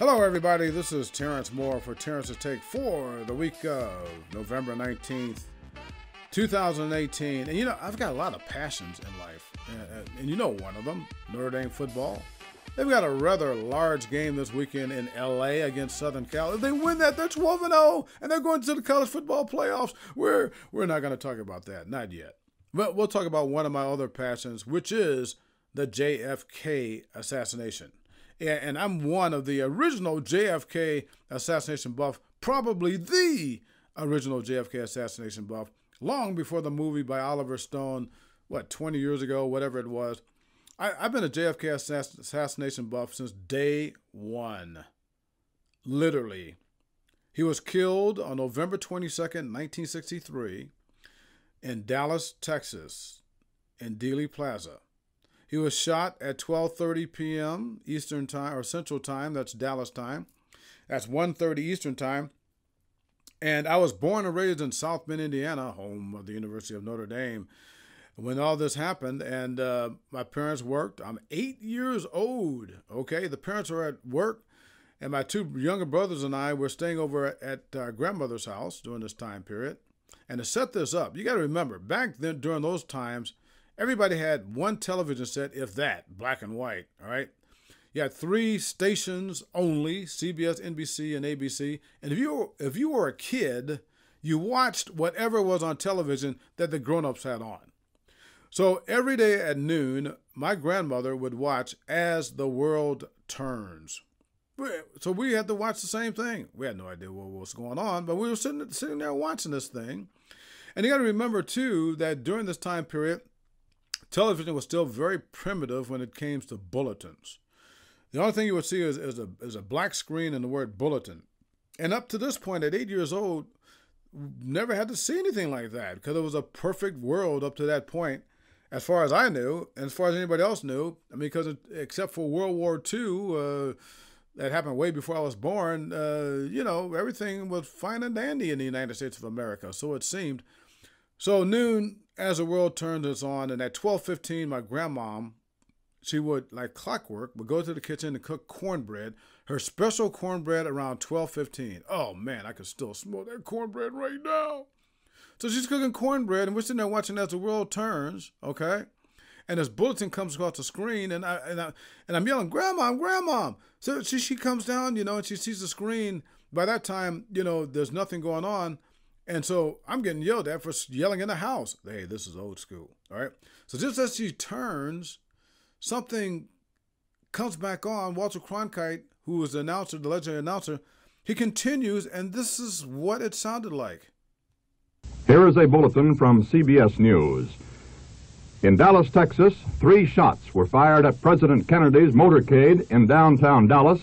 Hello, everybody. This is Terence Moore for Terence's Take for the week of November 19th, 2018. And you know, I've got a lot of passions in life. And, you know one of them Notre Dame football. They've got a rather large game this weekend in LA against Southern Cal. If they win that, they're 12 and 0 and they're going to the college football playoffs. We're we're not going to talk about that, not yet. But we'll talk about one of my other passions, which is the JFK assassination. And I'm one of the original JFK assassination buff, probably the original JFK assassination buff, long before the movie by Oliver Stone, what, 20 years ago, whatever it was. I, have been a JFK assass- assassination buff since day one. Literally. He was killed on November 22nd, 1963, in Dallas, Texas, in Dealey Plaza. He was shot at 12:30 p.m. Eastern Time or Central Time. That's Dallas time. That's 1:30 Eastern Time. And I was born and raised in South Bend, Indiana, home of the University of Notre Dame. When all this happened, and uh, my parents worked, I'm eight years old. Okay, the parents were at work, and my two younger brothers and I were staying over at our grandmother's house during this time period. And to set this up, you got to remember back then during those times, everybody had one television set, if that, black and white. All right. You had three stations only: CBS, NBC, and ABC. And if you were, if you were a kid, you watched whatever was on television that the grown-ups had on. So every day at noon, my grandmother would watch As the World Turns. So we had to watch the same thing. We had no idea what was going on, but we were sitting sitting there watching this thing. And you got to remember too that during this time period, television was still very primitive when it came to bulletins. The only thing you would see is, is, a, is a black screen and the word bulletin. And up to this point, at eight years old, never had to see anything like that because it was a perfect world up to that point as far as I knew, and as far as anybody else knew, I mean, because except for World War II, uh, that happened way before I was born, uh, you know, everything was fine and dandy in the United States of America, so it seemed. So noon, as the world turned us on, and at 12.15, my grandmom, she would, like clockwork, would go to the kitchen and cook cornbread, her special cornbread around 12.15. Oh, man, I could still smell that cornbread right now. So she's cooking cornbread, and we're sitting there watching as the world turns, okay? And this bulletin comes across the screen, and I and I and I'm yelling, "Grandma, Grandma!" So she she comes down, you know, and she sees the screen. By that time, you know, there's nothing going on, and so I'm getting yelled at for yelling in the house. Hey, this is old school, all right? So just as she turns, something comes back on. Walter Cronkite, who was the announcer, the legendary announcer, he continues, and this is what it sounded like. Here is a bulletin from CBS News. In Dallas, Texas, three shots were fired at President Kennedy's motorcade in downtown Dallas.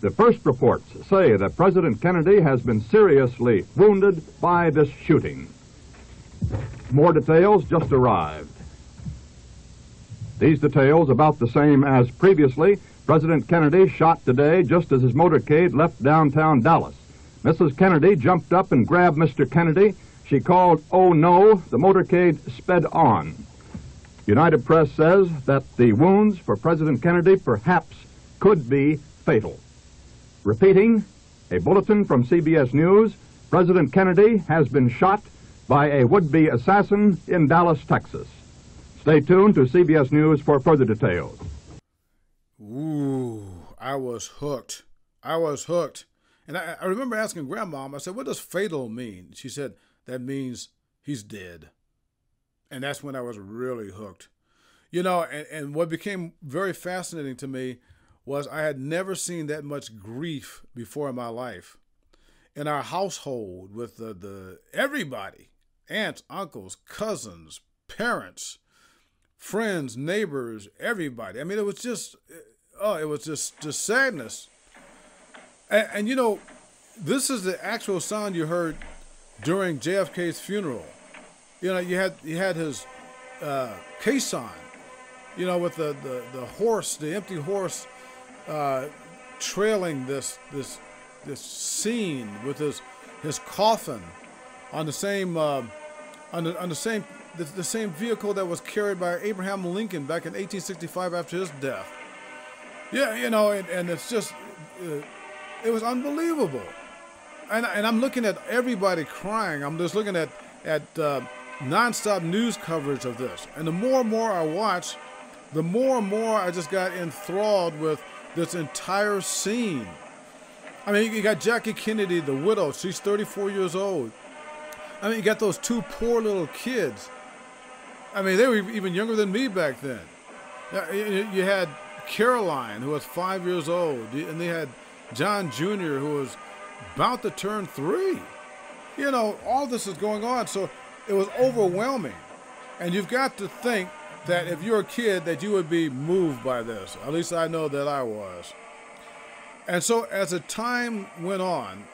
The first reports say that President Kennedy has been seriously wounded by this shooting. More details just arrived. These details about the same as previously. President Kennedy shot today just as his motorcade left downtown Dallas. Mrs. Kennedy jumped up and grabbed Mr. Kennedy she called, Oh no, the motorcade sped on. United Press says that the wounds for President Kennedy perhaps could be fatal. Repeating, a bulletin from CBS News President Kennedy has been shot by a would be assassin in Dallas, Texas. Stay tuned to CBS News for further details. Ooh, I was hooked. I was hooked. And I, I remember asking Grandma, I said, What does fatal mean? She said, that means he's dead. And that's when I was really hooked. You know, and, and what became very fascinating to me was I had never seen that much grief before in my life. In our household, with the, the everybody, aunts, uncles, cousins, parents, friends, neighbors, everybody. I mean, it was just, oh, it was just, just sadness. And, and you know, this is the actual sound you heard during JFK's funeral. You know, you had you had his uh, caisson, you know, with the, the, the horse, the empty horse, uh, trailing this this this scene with his his coffin on the same uh, on the on the same the, the, same vehicle that was carried by Abraham Lincoln back in 1865 after his death. Yeah, you know, and, and it's just uh, it was unbelievable. And, and I'm looking at everybody crying. I'm just looking at at uh, nonstop news coverage of this. And the more and more I watch, the more and more I just got enthralled with this entire scene. I mean, you got Jackie Kennedy, the widow. She's 34 years old. I mean, you got those two poor little kids. I mean, they were even younger than me back then. You had Caroline, who was five years old, and they had John Jr., who was about to turn three. You know, all this is going on, so it was overwhelming. And you've got to think that if you're a kid, that you would be moved by this. At least I know that I was. And so, as the time went on,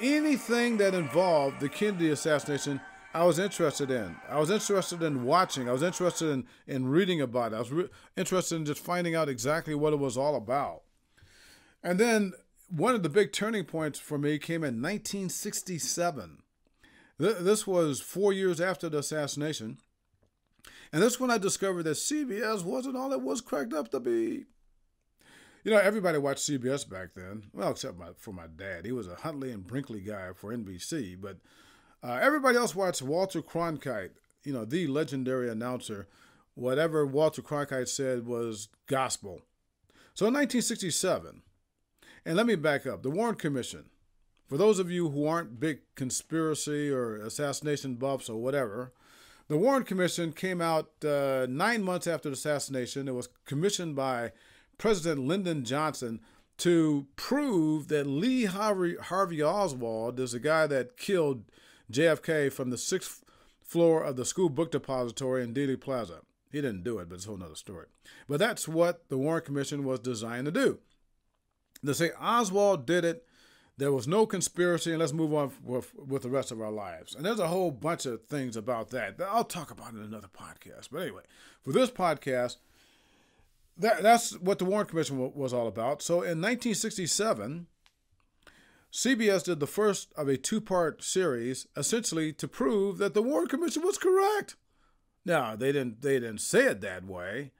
anything that involved the Kennedy assassination, I was interested in. I was interested in watching. I was interested in, in reading about it. I was re- interested in just finding out exactly what it was all about. And then one of the big turning points for me came in 1967. Th- this was four years after the assassination. And that's when I discovered that CBS wasn't all it was cracked up to be. You know, everybody watched CBS back then. Well, except my, for my dad. He was a Huntley and Brinkley guy for NBC. But uh, everybody else watched Walter Cronkite, you know, the legendary announcer. Whatever Walter Cronkite said was gospel. So in 1967, and let me back up the Warren Commission. For those of you who aren't big conspiracy or assassination buffs or whatever, the Warren Commission came out uh, nine months after the assassination. It was commissioned by President Lyndon Johnson to prove that Lee Harvey, Harvey Oswald is the guy that killed JFK from the sixth floor of the school book depository in Dealey Plaza. He didn't do it, but it's a whole other story. But that's what the Warren Commission was designed to do. They say Oswald did it there was no conspiracy, and let's move on with, with the rest of our lives. And there's a whole bunch of things about that that I'll talk about in another podcast. But anyway, for this podcast, that, that's what the Warren Commission was all about. So in 1967, CBS did the first of a two part series, essentially to prove that the Warren Commission was correct. Now, they didn't, they didn't say it that way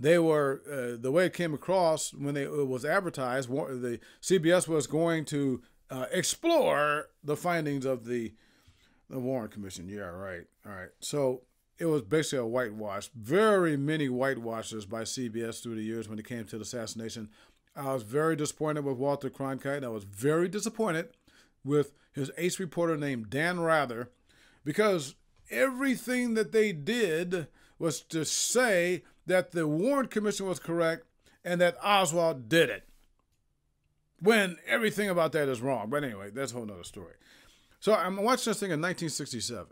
they were uh, the way it came across when they, it was advertised. The CBS was going to uh, explore the findings of the the Warren Commission. Yeah, right. All right. So it was basically a whitewash. Very many whitewashes by CBS through the years when it came to the assassination. I was very disappointed with Walter Cronkite. I was very disappointed with his ace reporter named Dan Rather because everything that they did was to say that the Warren Commission was correct and that Oswald did it. When everything about that is wrong. But anyway, that's a whole nother story. So I'm watching this thing in 1967.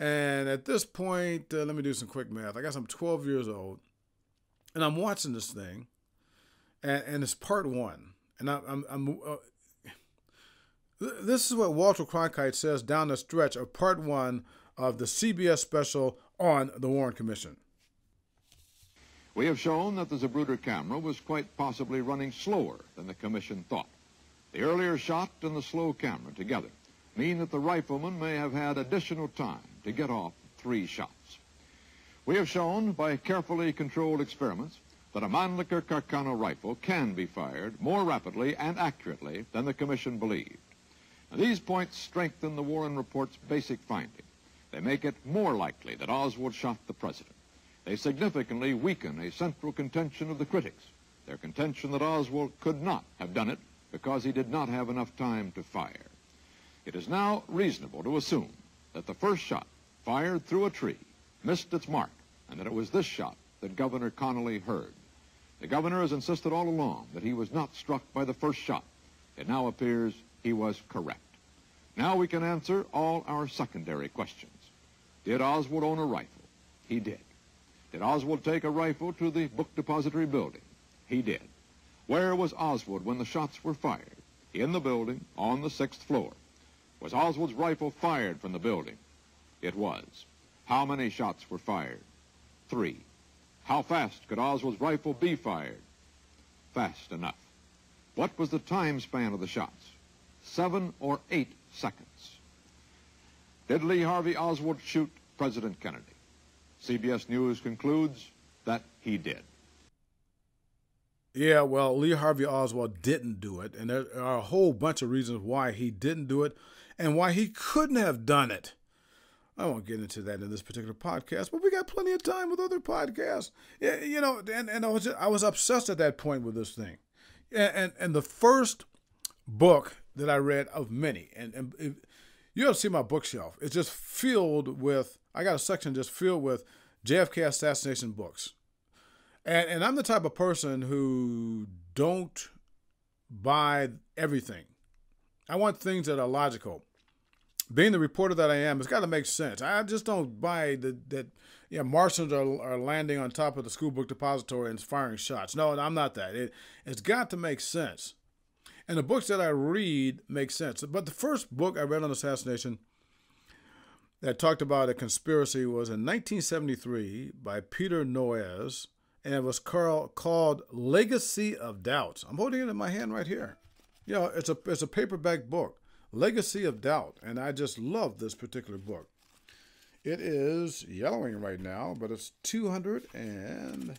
And at this point, uh, let me do some quick math. I guess I'm 12 years old. And I'm watching this thing. And, and it's part one. And I, I'm, I'm uh, this is what Walter Cronkite says down the stretch of part one of the CBS special on the Warren Commission. We have shown that the Zapruder camera was quite possibly running slower than the Commission thought. The earlier shot and the slow camera together mean that the rifleman may have had additional time to get off three shots. We have shown by carefully controlled experiments that a Mannlicher Carcano rifle can be fired more rapidly and accurately than the Commission believed. Now, these points strengthen the Warren Report's basic finding. They make it more likely that Oswald shot the president. They significantly weaken a central contention of the critics, their contention that Oswald could not have done it because he did not have enough time to fire. It is now reasonable to assume that the first shot, fired through a tree, missed its mark, and that it was this shot that Governor Connally heard. The governor has insisted all along that he was not struck by the first shot. It now appears he was correct. Now we can answer all our secondary questions. Did Oswald own a rifle? He did. Did Oswald take a rifle to the book depository building? He did. Where was Oswald when the shots were fired? In the building, on the sixth floor. Was Oswald's rifle fired from the building? It was. How many shots were fired? Three. How fast could Oswald's rifle be fired? Fast enough. What was the time span of the shots? Seven or eight seconds. Did Lee Harvey Oswald shoot President Kennedy? CBS News concludes that he did. Yeah, well, Lee Harvey Oswald didn't do it, and there are a whole bunch of reasons why he didn't do it and why he couldn't have done it. I won't get into that in this particular podcast, but we got plenty of time with other podcasts. Yeah, you know, and, and I was I was obsessed at that point with this thing, and and, and the first book that I read of many, and, and you to see my bookshelf. It's just filled with. I got a section just filled with JFK assassination books, and and I'm the type of person who don't buy everything. I want things that are logical being the reporter that I am, it's got to make sense. I just don't buy that that yeah Martians are, are landing on top of the school book depository and firing shots. No, I'm not that. It it's got to make sense, and the books that I read make sense. But the first book I read on assassination that talked about a conspiracy was in 1973 by Peter Noyes, and it was called, Legacy of Doubts. I'm holding it in my hand right here. You know, it's a it's a paperback book. Legacy of Doubt, and I just love this particular book. It is yellowing right now, but it's 200 and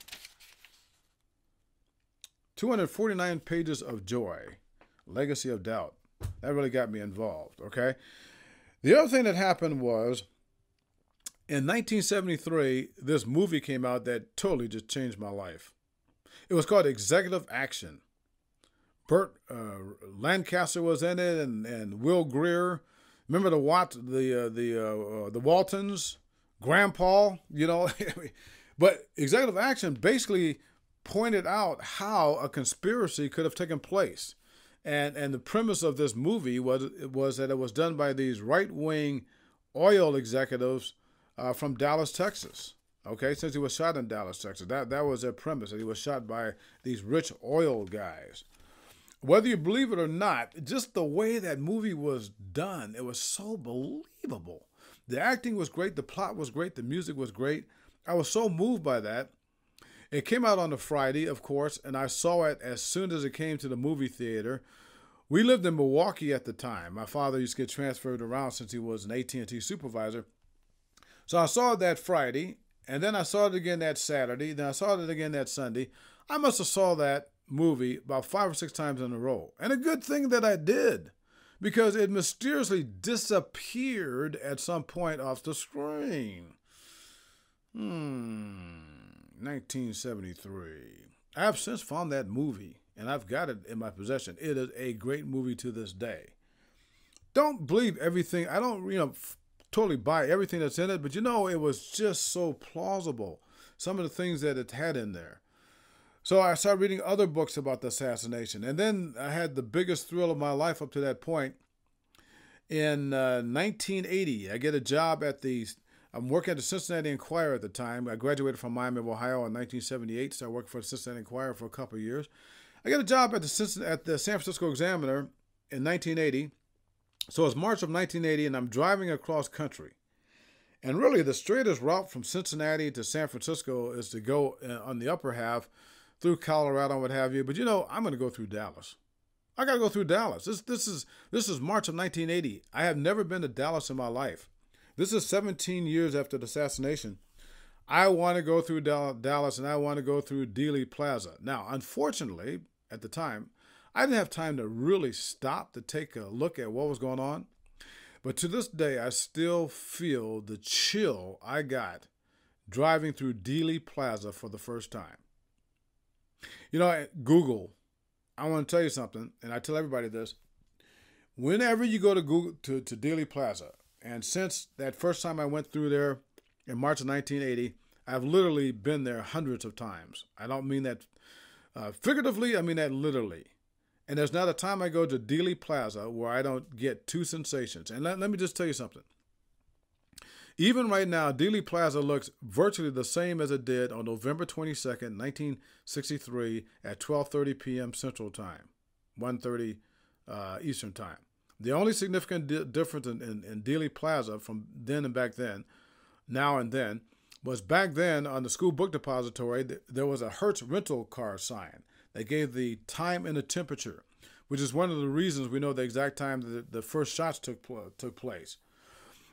249 pages of joy. Legacy of Doubt. That really got me involved, okay? The other thing that happened was in 1973, this movie came out that totally just changed my life. It was called Executive Action. Burt uh, Lancaster was in it, and, and Will Geer. Remember the Wat the uh, the uh, uh, the Waltons, Grandpa. You know, but executive action basically pointed out how a conspiracy could have taken place, and and the premise of this movie was was that it was done by these right wing oil executives uh, from Dallas, Texas. Okay, since he was shot in Dallas, Texas, that that was their premise that he was shot by these rich oil guys whether you believe it or not, just the way that movie was done, it was so believable. The acting was great, the plot was great, the music was great. I was so moved by that. It came out on a Friday, of course, and I saw it as soon as it came to the movie theater. We lived in Milwaukee at the time. My father used to get transferred around since he was an AT&T supervisor. So I saw it that Friday, and then I saw it again that Saturday, then I saw it again that Sunday. I must have saw that movie about five or six times in a row. And a good thing that I did because it mysteriously disappeared at some point off the screen. Hmm, 1973. I have since found that movie and I've got it in my possession. It is a great movie to this day. Don't believe everything. I don't, you know, totally buy everything that's in it, but you know, it was just so plausible. Some of the things that it had in there. So I started reading other books about the assassination. And then I had the biggest thrill of my life up to that point. In uh, 1980, I get a job at the, I'm working at the Cincinnati Enquirer at the time. I graduated from Miami of Ohio in 1978, started working for the Cincinnati Enquirer for a couple of years. I get a job at the, at the San Francisco Examiner in 1980. So it's March of 1980, and I'm driving across country. And really, the straightest route from Cincinnati to San Francisco is to go uh, on the upper half through Colorado and what have you. But you know, I'm going to go through Dallas. I got to go through Dallas. This this is this is March of 1980. I have never been to Dallas in my life. This is 17 years after the assassination. I want to go through Dallas and I want to go through Dealey Plaza. Now, unfortunately, at the time, I didn't have time to really stop to take a look at what was going on. But to this day, I still feel the chill I got driving through Dealey Plaza for the first time. You know, Google, I want to tell you something, and I tell everybody this. Whenever you go to Google to, to Dealey Plaza, and since that first time I went through there in March of 1980, I've literally been there hundreds of times. I don't mean that uh, figuratively, I mean that literally. And there's not a time I go to Dealey Plaza where I don't get two sensations. And let, let me just tell you something. Even right now, Dealey Plaza looks virtually the same as it did on November 22nd, 1963 at 12:30 p.m. Central Time, 1:30 uh, Eastern Time. The only significant di- difference in, in, in Dealey Plaza from then and back then, now and then, was back then on the school book depository, there was a Hertz rental car sign that gave the time and the temperature, which is one of the reasons we know the exact time that the first shots took, took place.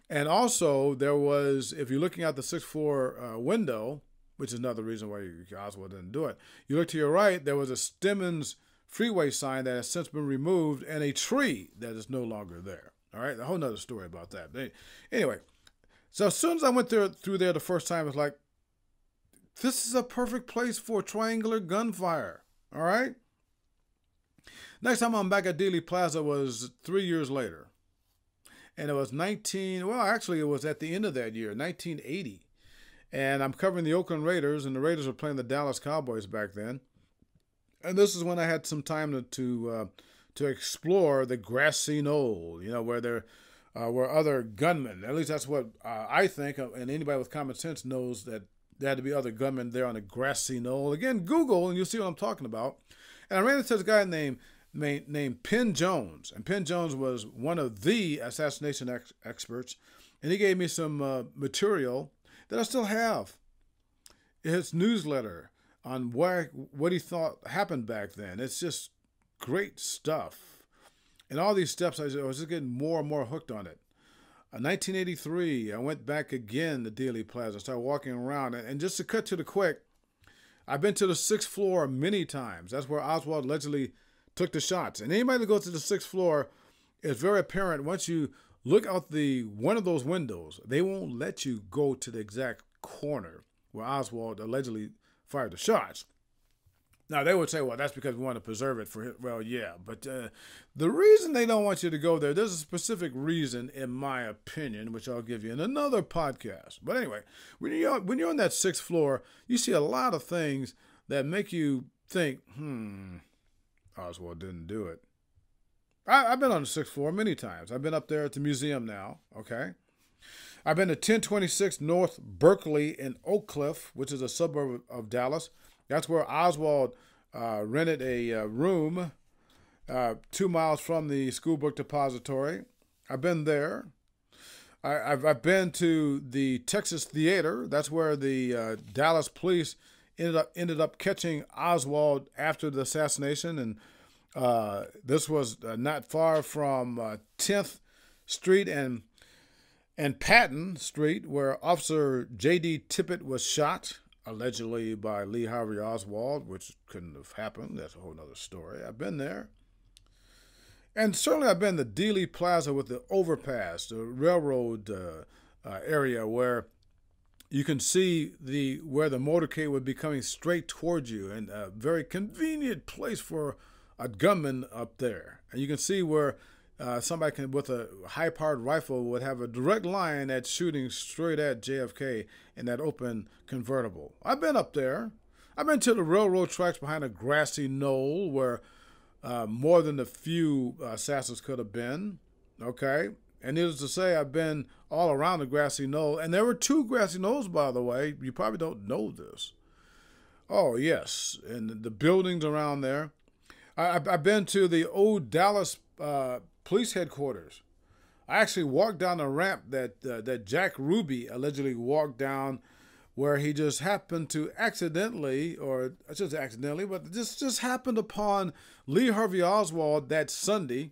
And also, there was, if you're looking out the sixth floor uh, window which is another reason why Oswald didn't do it. You look to your right, there was a Stemmons freeway sign that has since been removed and a tree that is no longer there. All right, a whole nother story about that. Anyway, so as soon as I went there through there the first time, it's like, this is a perfect place for triangular gunfire. All right. Next time I'm back at Dealey Plaza was three years later. And it was 19, well, actually, it was at the end of that year, 1980. And I'm covering the Oakland Raiders, and the Raiders were playing the Dallas Cowboys back then. And this is when I had some time to to, uh, to explore the grassy knoll, you know, where there uh, were other gunmen. At least that's what uh, I think, uh, and anybody with common sense knows that there had to be other gunmen there on the grassy knoll. Again, Google, and you'll see what I'm talking about. And I ran into this guy named named Penn Jones, and Penn Jones was one of the assassination ex- experts, and he gave me some uh, material that I still have. His newsletter on where what he thought happened back then. It's just great stuff. And all these steps, I was just getting more and more hooked on it. In 1983, I went back again to Dealey Plaza, started walking around, and just to cut to the quick, I've been to the sixth floor many times. That's where Oswald allegedly took the shots. And anybody that goes to the sixth floor, it's very apparent once you look out the one of those windows, they won't let you go to the exact corner where Oswald allegedly fired the shots. Now they would say, well, that's because we want to preserve it for well, yeah, but uh, the reason they don't want you to go there, there's a specific reason, in my opinion, which I'll give you in another podcast. But anyway, when you're when you're on that sixth floor, you see a lot of things that make you think, hmm, Oswald didn't do it. I, have been on the sixth floor many times. I've been up there at the museum now. Okay. I've been to 1026 North Beckley in Oak Cliff, which is a suburb of Dallas. That's where Oswald uh, rented a uh, room uh, two miles from the school book depository. I've been there. I, have I've been to the Texas Theater. That's where the uh, Dallas police ended up ended up catching Oswald after the assassination, and uh, this was uh, not far from uh, 10th Street and and Patton Street, where Officer J.D. Tippit was shot, allegedly by Lee Harvey Oswald, which couldn't have happened. That's a whole other story. I've been there. And certainly I've been to Dealey Plaza with the overpass, the railroad uh, uh, area where you can see the where the motorcade would be coming straight towards you, and a very convenient place for a gunman up there. And you can see where uh, somebody can with a high-powered rifle would have a direct line at shooting straight at JFK in that open convertible. I've been up there. I've been to the railroad tracks behind a grassy knoll where uh, more than a few assassins could have been. Okay, and needless to say, I've been all around the grassy knoll, and there were two grassy knolls, by the way. You probably don't know this. Oh yes, and the buildings around there. I, have been to the old Dallas uh, police headquarters. I actually walked down the ramp that uh, that Jack Ruby allegedly walked down, where he just happened to accidentally, or just accidentally, but just just happened upon Lee Harvey Oswald that Sunday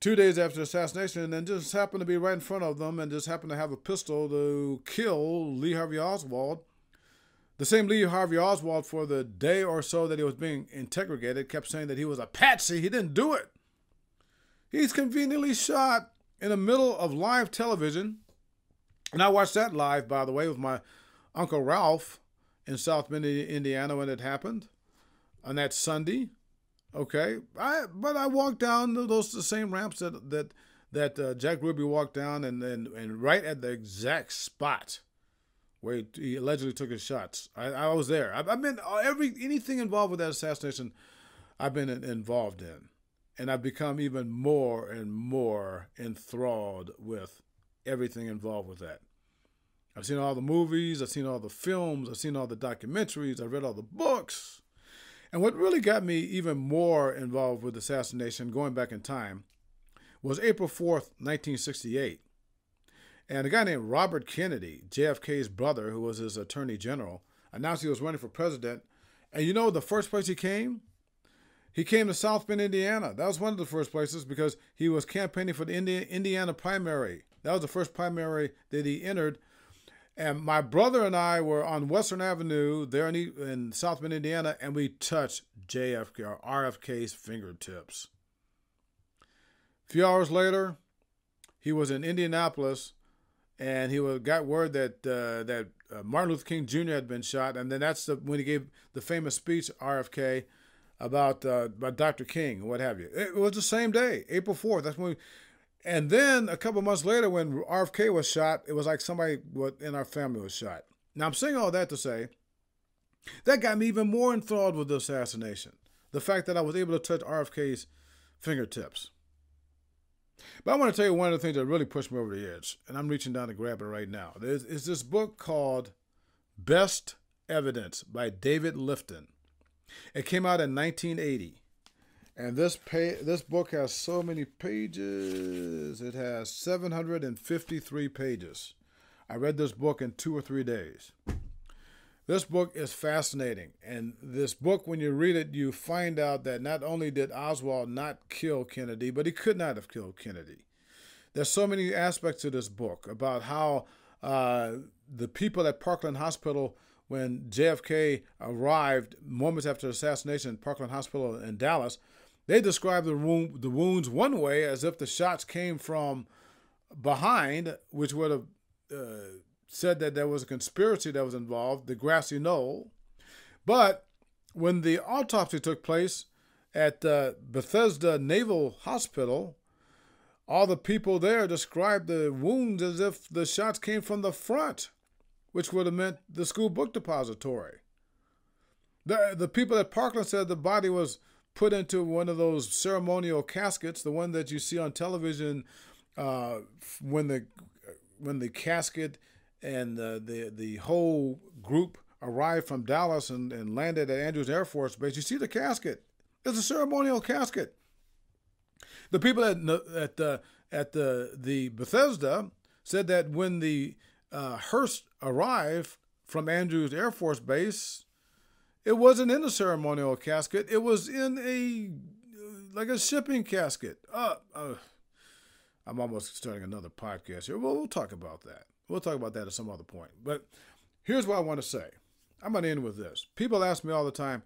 two days after the assassination, and then just happened to be right in front of them and just happened to have a pistol to kill Lee Harvey Oswald. The same Lee Harvey Oswald, for the day or so that he was being interrogated, kept saying that he was a patsy. He didn't do it. He's conveniently shot in the middle of live television. And I watched that live, by the way, with my Uncle Ralph in South Bend, Indiana, when it happened on that Sunday. Okay, I but I walked down those the same ramps that that that uh, Jack Ruby walked down, and, and and right at the exact spot where he, allegedly took his shots. I, I was there. I, I've been uh, every anything involved with that assassination. I've been involved in, and I've become even more and more enthralled with everything involved with that. I've seen all the movies, I've seen all the films, I've seen all the documentaries, I've read all the books. And what really got me even more involved with assassination going back in time was April 4th, 1968. And a guy named Robert Kennedy, JFK's brother, who was his attorney general, announced he was running for president. And you know the first place he came? He came to South Bend, Indiana. That was one of the first places because he was campaigning for the Indiana primary. That was the first primary that he entered. And my brother and I were on Western Avenue there in, in South Bend, Indiana, and we touched JFK or RFK's fingertips. A few hours later, he was in Indianapolis, and he was, got word that uh, that uh, Martin Luther King Jr. had been shot, and then that's the, when he gave the famous speech RFK about uh, about Dr. King and what have you. It was the same day, April fourth. That's when. We, and then a couple months later, when RFK was shot, it was like somebody in our family was shot. Now I'm saying all that to say that got me even more enthralled with the assassination. The fact that I was able to touch RFK's fingertips. But I want to tell you one of the things that really pushed me over the edge, and I'm reaching down to grab it right now. There's is this book called Best Evidence by David Lifton. It came out in 1980. And this pay, this book has so many pages. It has 753 pages. I read this book in two or three days. This book is fascinating. And this book, when you read it, you find out that not only did Oswald not kill Kennedy, but he could not have killed Kennedy. There's so many aspects to this book about how uh, the people at Parkland Hospital, when JFK arrived moments after assassination at Parkland Hospital in Dallas, they described the, wound, the wounds one way as if the shots came from behind, which would have uh, said that there was a conspiracy that was involved, the grassy knoll. But when the autopsy took place at Bethesda Naval Hospital, all the people there described the wounds as if the shots came from the front, which would have meant the school book depository. The, the people at Parkland said the body was put into one of those ceremonial caskets, the one that you see on television uh, when the when the casket and the, the the whole group arrived from Dallas and, and landed at Andrews Air Force Base. You see the casket. It's a ceremonial casket. The people at at the at the the Bethesda said that when the uh, hearse arrived from Andrews Air Force Base, it wasn't in a ceremonial casket. It was in a like a shipping casket. Uh, uh, I'm almost starting another podcast here. Well, we'll talk about that. We'll talk about that at some other point. But here's what I want to say. I'm going to end with this. People ask me all the time,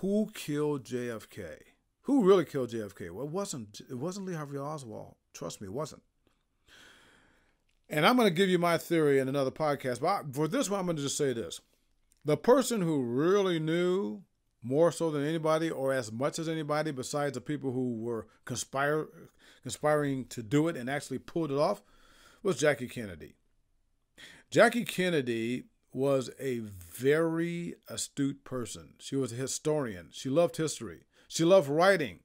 who killed JFK? Who really killed JFK? Well, it wasn't. It wasn't Lee Harvey Oswald. Trust me, it wasn't. And I'm going to give you my theory in another podcast. But for this one, I'm going to just say this the person who really knew more so than anybody or as much as anybody besides the people who were conspire, conspiring to do it and actually pulled it off was Jackie Kennedy. Jackie Kennedy was a very astute person. She was a historian. She loved history. She loved writing.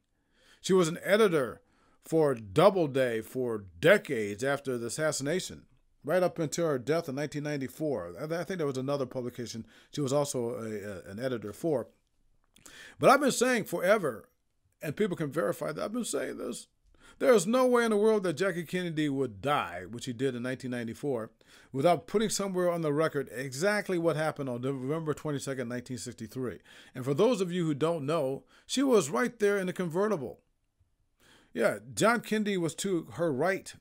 She was an editor for Doubleday for decades after the assassination right up until her death in 1994. I think there was another publication she was also a, a, an editor for. But I've been saying forever, and people can verify that I've been saying this. There is no way in the world that Jackie Kennedy would die, which he did in 1994, without putting somewhere on the record exactly what happened on November 22nd, 1963. And for those of you who don't know, she was right there in the convertible. Yeah, John Kennedy was to her right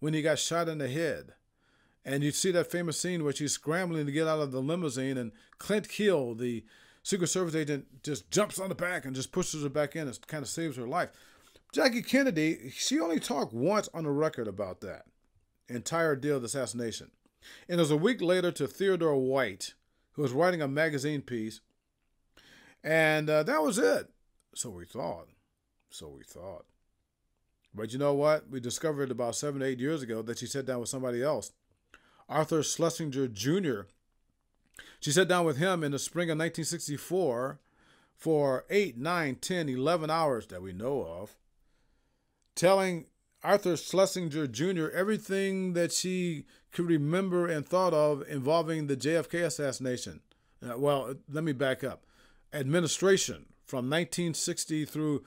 when he got shot in the head. And you see that famous scene where she's scrambling to get out of the limousine, and Clint Hill, the Secret Service agent, just jumps on the back and just pushes her back in and kind of saves her life. Jackie Kennedy, she only talked once on the record about that entire deal of the assassination. And it was a week later to Theodore White, who was writing a magazine piece. And uh, that was it. So we thought. So we thought. But you know what? We discovered about seven, eight years ago that she sat down with somebody else Arthur Schlesinger Jr. She sat down with him in the spring of 1964 for 8, 9, 10, 11 hours that we know of, telling Arthur Schlesinger Jr. everything that she could remember and thought of involving the JFK assassination. Uh, well, let me back up. Administration from 1960 through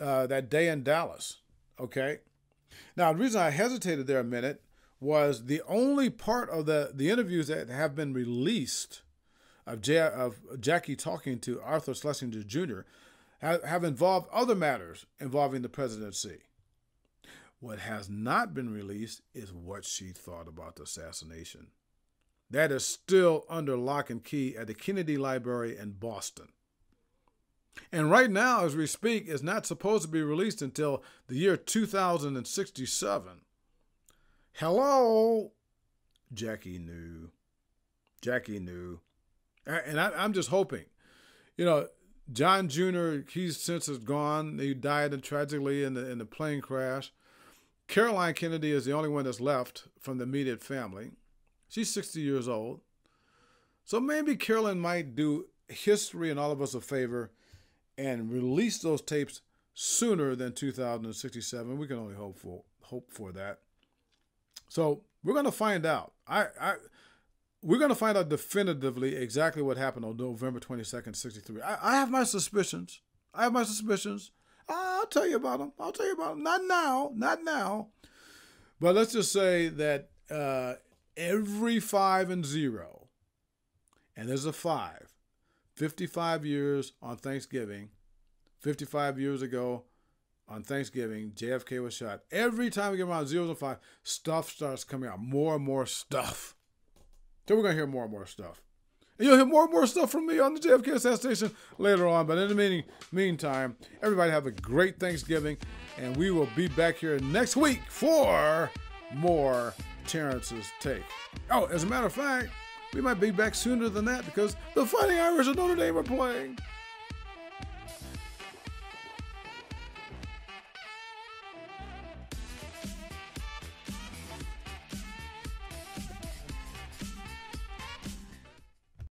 uh, that day in Dallas. Okay. Now, the reason I hesitated there a minute was the only part of the, the interviews that have been released of, of Jackie talking to Arthur Schlesinger Jr. Have, have involved other matters involving the presidency. What has not been released is what she thought about the assassination. that is still under lock and key at the Kennedy Library in Boston. And right now, as we speak, it's not supposed to be released until the year 2067. Hello? Jackie knew. Jackie knew. And I, am just hoping. You know, John Jr., he's since is gone. He died tragically in the, in the plane crash. Caroline Kennedy is the only one that's left from the immediate family. She's 60 years old. So maybe Carolyn might do history and all of us a favor and release those tapes sooner than 2067. We can only hope for hope for that. So we're going to find out. I, I we're going to find out definitively exactly what happened on November 22nd, 63. I, I have my suspicions. I have my suspicions. I'll tell you about them. I'll tell you about them. Not now. Not now. But let's just say that uh, every five and zero, and there's a five, 55 years on Thanksgiving, 55 years ago on Thanksgiving, JFK was shot. Every time we get around zeros and five, stuff starts coming out. More and more stuff. So we're going to hear more and more stuff. And you'll hear more and more stuff from me on the JFK assassination later on. But in the meaning, meantime, everybody have a great Thanksgiving. And we will be back here next week for more Terence's Take. Oh, as a matter of fact, we might be back sooner than that because the Fighting Irish of Notre Dame are playing.